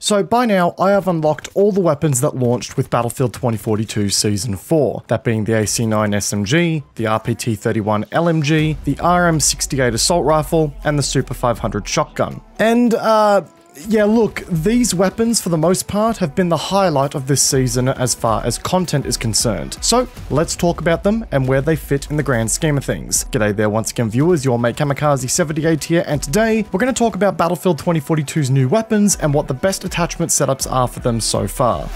So by now, I have unlocked all the weapons that launched with Battlefield 2042 Season 4, that being the AC-9 SMG, the RPT-31 LMG, the RM-68 assault rifle, and the Super 500 shotgun. And, uh, yeah, look, these weapons for the most part have been the highlight of this season as far as content is concerned. So let's talk about them and where they fit in the grand scheme of things. G'day there once again viewers, your mate Camikaze78 here, and today we're going to talk about Battlefield 2042's new weapons and what the best attachment setups are for them so far.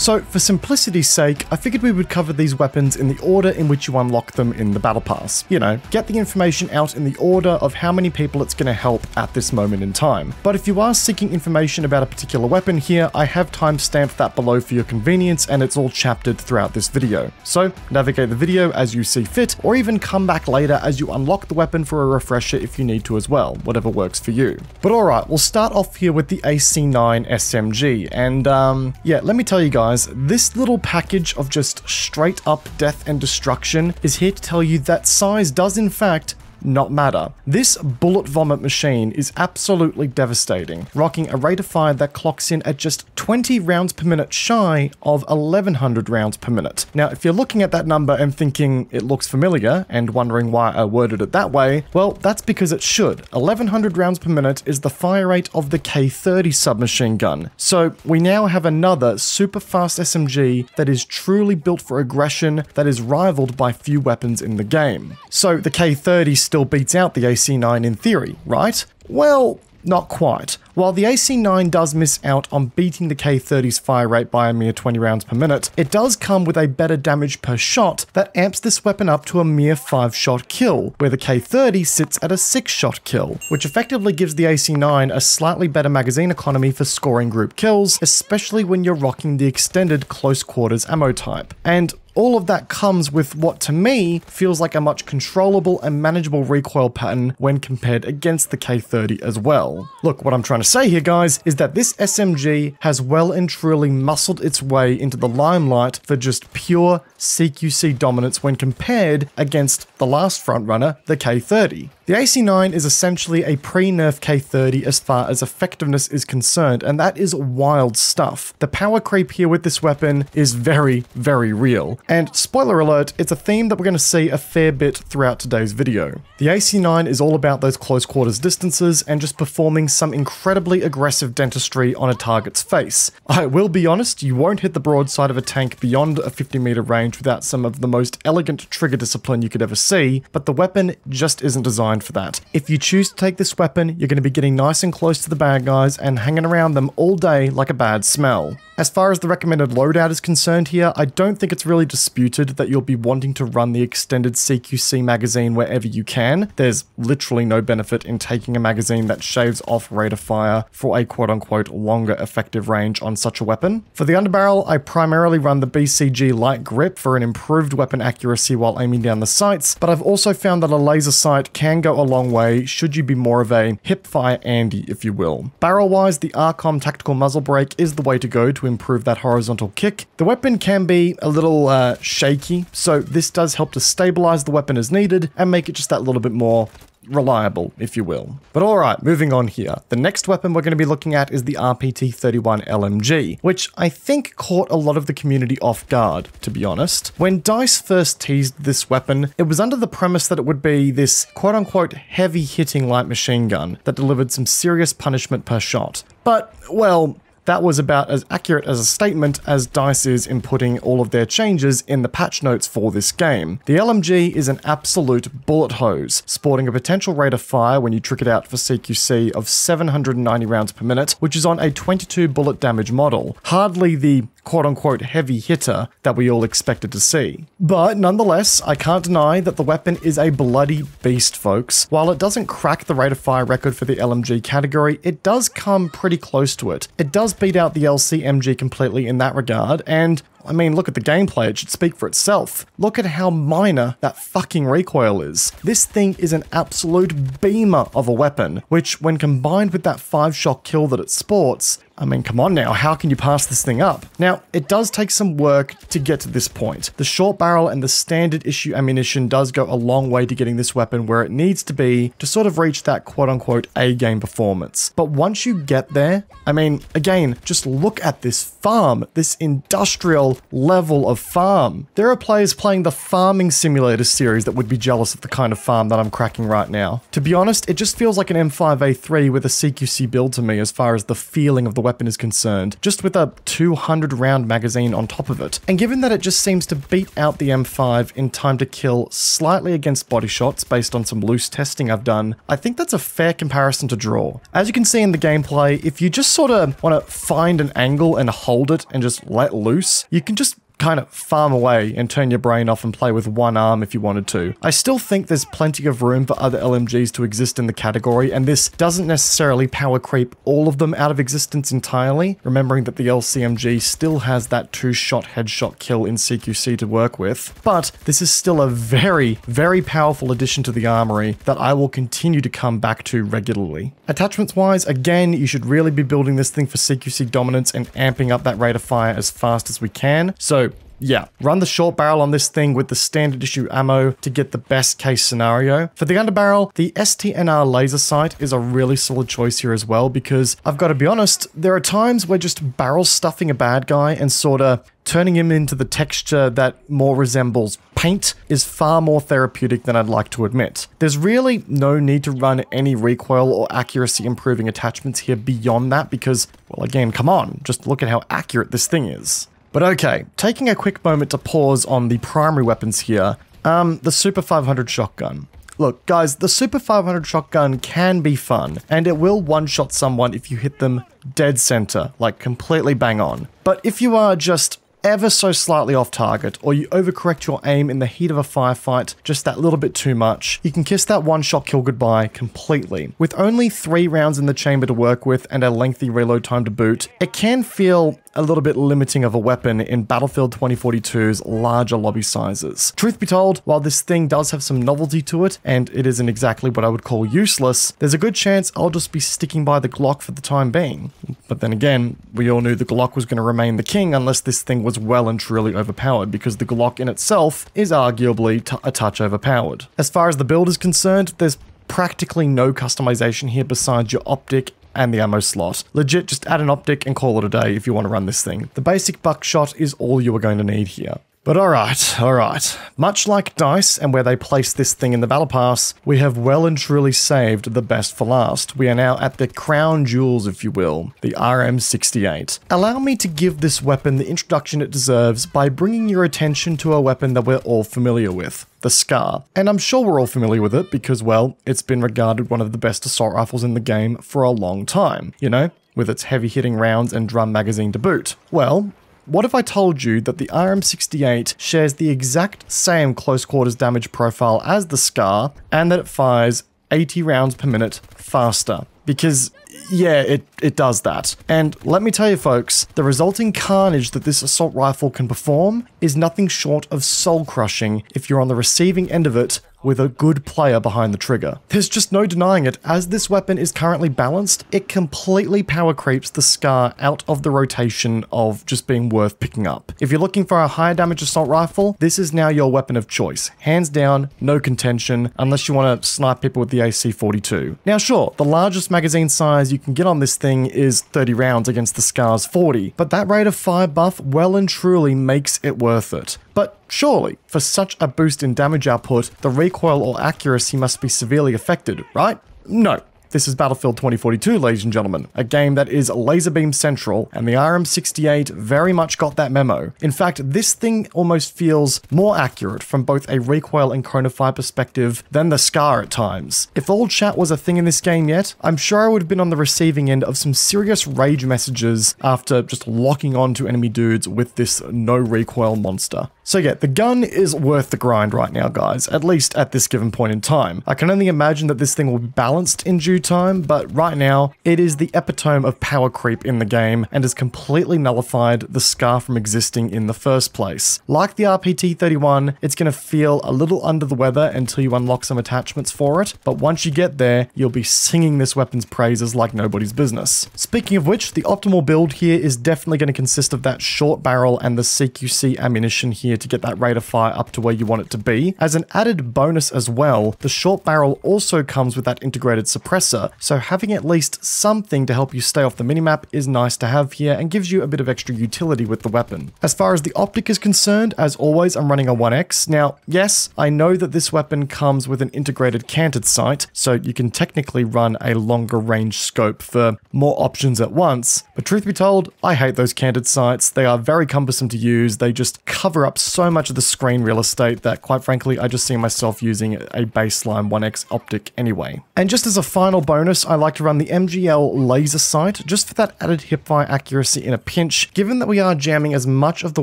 So, for simplicity's sake, I figured we would cover these weapons in the order in which you unlock them in the Battle Pass. You know, get the information out in the order of how many people it's going to help at this moment in time. But if you are seeking information about a particular weapon here, I have timestamped that below for your convenience and it's all chaptered throughout this video. So, navigate the video as you see fit, or even come back later as you unlock the weapon for a refresher if you need to as well, whatever works for you. But alright, we'll start off here with the AC9 SMG, and um, yeah, let me tell you guys, guys, this little package of just straight up death and destruction is here to tell you that size does in fact not matter. This bullet vomit machine is absolutely devastating, rocking a rate of fire that clocks in at just 20 rounds per minute shy of 1100 rounds per minute. Now, if you're looking at that number and thinking it looks familiar and wondering why I worded it that way, well, that's because it should. 1100 rounds per minute is the fire rate of the K30 submachine gun. So we now have another super fast SMG that is truly built for aggression that is rivaled by few weapons in the game. So the K30 still beats out the AC9 in theory, right? Well, not quite. While the AC9 does miss out on beating the K30's fire rate by a mere 20 rounds per minute, it does come with a better damage per shot that amps this weapon up to a mere 5 shot kill, where the K30 sits at a 6 shot kill, which effectively gives the AC9 a slightly better magazine economy for scoring group kills, especially when you're rocking the extended close quarters ammo type. And all of that comes with what to me feels like a much controllable and manageable recoil pattern when compared against the K30 as well. Look, what I'm trying to say here guys is that this SMG has well and truly muscled its way into the limelight for just pure CQC dominance when compared against the last frontrunner, the K30. The AC9 is essentially a pre-nerf K30 as far as effectiveness is concerned, and that is wild stuff. The power creep here with this weapon is very, very real. And spoiler alert, it's a theme that we're going to see a fair bit throughout today's video. The AC9 is all about those close quarters distances and just performing some incredibly aggressive dentistry on a target's face. I will be honest, you won't hit the broadside of a tank beyond a 50 meter range without some of the most elegant trigger discipline you could ever see, but the weapon just isn't designed for that. If you choose to take this weapon, you're going to be getting nice and close to the bad guys and hanging around them all day like a bad smell. As far as the recommended loadout is concerned here, I don't think it's really disputed that you'll be wanting to run the extended CQC magazine wherever you can. There's literally no benefit in taking a magazine that shaves off rate of fire for a quote-unquote longer effective range on such a weapon. For the underbarrel, I primarily run the BCG light grip for an improved weapon accuracy while aiming down the sights, but I've also found that a laser sight can go a long way should you be more of a hipfire Andy, if you will. Barrel-wise, the Arcom tactical muzzle brake is the way to go to improve that horizontal kick. The weapon can be a little uh, shaky, so this does help to stabilize the weapon as needed and make it just that little bit more reliable, if you will. But alright, moving on here. The next weapon we're going to be looking at is the RPT-31 LMG, which I think caught a lot of the community off guard, to be honest. When DICE first teased this weapon, it was under the premise that it would be this quote-unquote heavy-hitting light machine gun that delivered some serious punishment per shot. But, well, that was about as accurate as a statement as DICE is in putting all of their changes in the patch notes for this game. The LMG is an absolute bullet hose, sporting a potential rate of fire when you trick it out for CQC of 790 rounds per minute, which is on a 22 bullet damage model. Hardly the quote unquote heavy hitter that we all expected to see. But nonetheless, I can't deny that the weapon is a bloody beast, folks. While it doesn't crack the rate of fire record for the LMG category, it does come pretty close to it. It does beat out the LCMG completely in that regard, and I mean, look at the gameplay, it should speak for itself. Look at how minor that fucking recoil is. This thing is an absolute beamer of a weapon, which when combined with that 5 shot kill that it sports, I mean, come on now, how can you pass this thing up? Now, it does take some work to get to this point. The short barrel and the standard issue ammunition does go a long way to getting this weapon where it needs to be to sort of reach that quote unquote A game performance. But once you get there, I mean, again, just look at this farm, this industrial level of farm. There are players playing the Farming Simulator series that would be jealous of the kind of farm that I'm cracking right now. To be honest, it just feels like an M5A3 with a CQC build to me as far as the feeling of the weapon is concerned, just with a 200 round magazine on top of it. And given that it just seems to beat out the M5 in time to kill slightly against body shots based on some loose testing I've done, I think that's a fair comparison to draw. As you can see in the gameplay, if you just sort of want to find an angle and hold it and just let loose, you can just kind of farm away and turn your brain off and play with one arm if you wanted to. I still think there's plenty of room for other LMGs to exist in the category, and this doesn't necessarily power creep all of them out of existence entirely, remembering that the LCMG still has that two-shot headshot kill in CQC to work with, but this is still a very, very powerful addition to the armory that I will continue to come back to regularly. Attachments-wise, again, you should really be building this thing for CQC dominance and amping up that rate of fire as fast as we can, so yeah, run the short barrel on this thing with the standard issue ammo to get the best case scenario. For the underbarrel, the STNR laser sight is a really solid choice here as well because I've got to be honest, there are times where just barrel stuffing a bad guy and sort of turning him into the texture that more resembles paint is far more therapeutic than I'd like to admit. There's really no need to run any recoil or accuracy improving attachments here beyond that because, well again, come on, just look at how accurate this thing is. But okay, taking a quick moment to pause on the primary weapons here, um, the Super 500 shotgun. Look, guys, the Super 500 shotgun can be fun, and it will one-shot someone if you hit them dead center, like completely bang on. But if you are just ever so slightly off target, or you overcorrect your aim in the heat of a firefight just that little bit too much, you can kiss that one shot kill goodbye completely. With only three rounds in the chamber to work with and a lengthy reload time to boot, it can feel a little bit limiting of a weapon in Battlefield 2042's larger lobby sizes. Truth be told, while this thing does have some novelty to it, and it isn't exactly what I would call useless, there's a good chance I'll just be sticking by the Glock for the time being. But then again, we all knew the Glock was going to remain the king unless this thing was well and truly overpowered, because the Glock in itself is arguably a touch overpowered. As far as the build is concerned, there's practically no customization here besides your optic and the ammo slot. Legit, just add an optic and call it a day if you want to run this thing. The basic buckshot is all you are going to need here. But alright, alright. Much like DICE and where they placed this thing in the Battle Pass, we have well and truly saved the best for last. We are now at the crown jewels, if you will, the RM68. Allow me to give this weapon the introduction it deserves by bringing your attention to a weapon that we're all familiar with the SCAR. And I'm sure we're all familiar with it because, well, it's been regarded one of the best assault rifles in the game for a long time, you know? With its heavy hitting rounds and drum magazine to boot. Well, what if I told you that the RM68 shares the exact same close quarters damage profile as the SCAR and that it fires 80 rounds per minute faster? Because yeah, it, it does that. And let me tell you folks, the resulting carnage that this assault rifle can perform is nothing short of soul crushing if you're on the receiving end of it with a good player behind the trigger. There's just no denying it, as this weapon is currently balanced, it completely power creeps the SCAR out of the rotation of just being worth picking up. If you're looking for a higher damage assault rifle, this is now your weapon of choice. Hands down, no contention, unless you want to snipe people with the AC-42. Now sure, the largest magazine size you can get on this thing is 30 rounds against the SCAR's 40, but that rate of fire buff well and truly makes it worth it. But surely, for such a boost in damage output, the recoil or accuracy must be severely affected, right? No, this is Battlefield 2042, ladies and gentlemen, a game that is laser beam central, and the RM68 very much got that memo. In fact, this thing almost feels more accurate from both a recoil and cone of fire perspective than the SCAR at times. If all chat was a thing in this game yet, I'm sure I would have been on the receiving end of some serious rage messages after just locking on to enemy dudes with this no recoil monster. So yeah, the gun is worth the grind right now, guys, at least at this given point in time. I can only imagine that this thing will be balanced in due time, but right now, it is the epitome of power creep in the game and has completely nullified the Scar from existing in the first place. Like the RPT-31, it's going to feel a little under the weather until you unlock some attachments for it, but once you get there, you'll be singing this weapon's praises like nobody's business. Speaking of which, the optimal build here is definitely going to consist of that short barrel and the CQC ammunition here to get that rate of fire up to where you want it to be. As an added bonus as well, the short barrel also comes with that integrated suppressor, so having at least something to help you stay off the minimap is nice to have here and gives you a bit of extra utility with the weapon. As far as the optic is concerned, as always, I'm running a 1X. Now, yes, I know that this weapon comes with an integrated canted sight, so you can technically run a longer range scope for more options at once, but truth be told, I hate those canted sights. They are very cumbersome to use. They just cover up so much of the screen real estate that quite frankly, I just see myself using a baseline 1X optic anyway. And just as a final bonus, I like to run the MGL laser sight just for that added hipfire accuracy in a pinch, given that we are jamming as much of the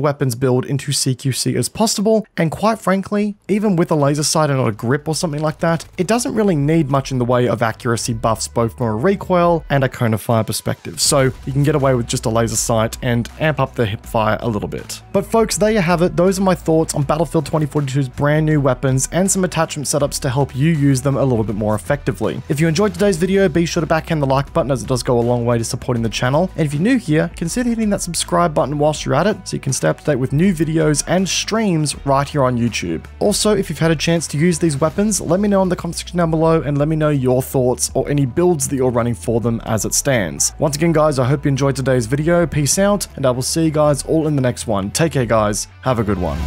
weapon's build into CQC as possible, and quite frankly, even with a laser sight and not a grip or something like that, it doesn't really need much in the way of accuracy buffs both from a recoil and a cone of fire perspective, so you can get away with just a laser sight and amp up the hipfire a little bit. But folks, there you have it, those are my thoughts on Battlefield 2042's brand new weapons and some attachment setups to help you use them a little bit more effectively. If you enjoyed today's video, be sure to backhand the like button as it does go a long way to supporting the channel, and if you're new here, consider hitting that subscribe button whilst you're at it so you can stay up to date with new videos and streams right here on YouTube. Also, if you've had a chance to use these weapons, let me know in the comment section down below and let me know your thoughts or any builds that you're running for them as it stands. Once again guys, I hope you enjoyed today's video, peace out, and I will see you guys all in the next one. Take care guys, have a good one.